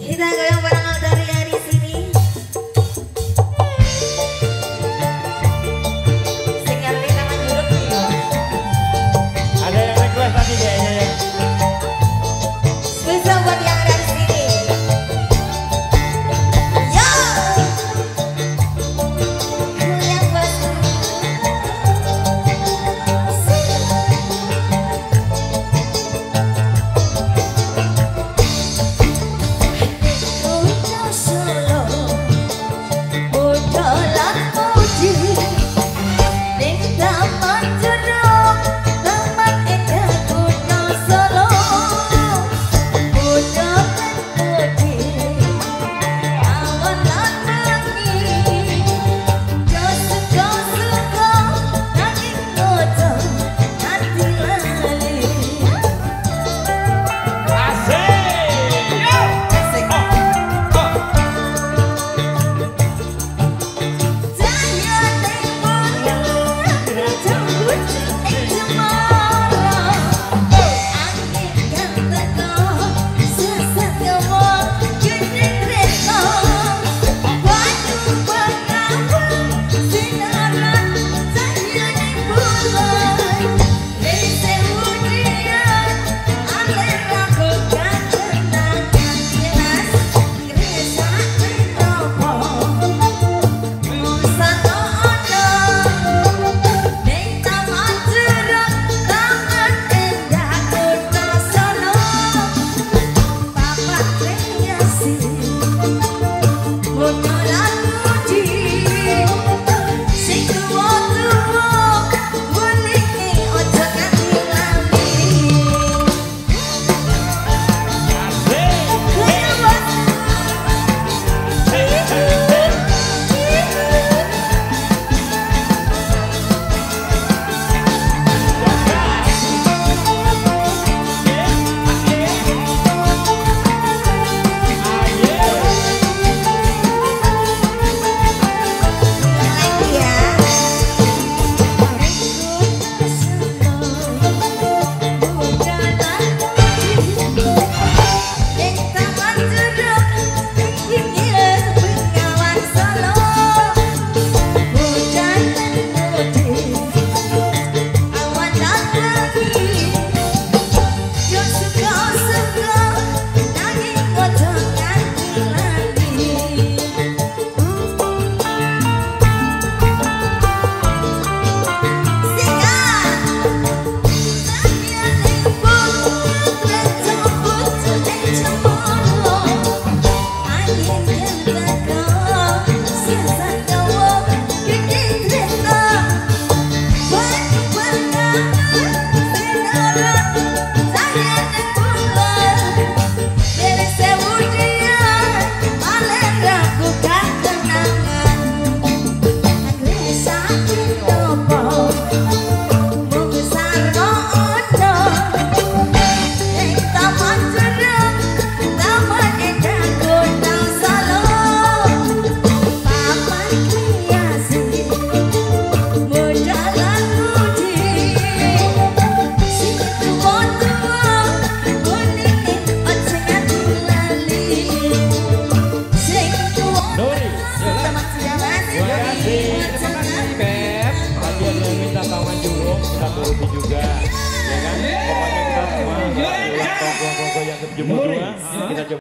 鸡蛋糕要不要 kita sama juga kita turuti juga. Ya kan? Pokoknya kita semua eh, gogo-gogo yang ke 72 kita coba.